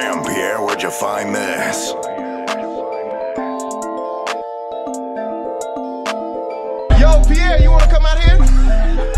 Damn, Pierre, where'd you find this? Yo, Pierre, you wanna come out here?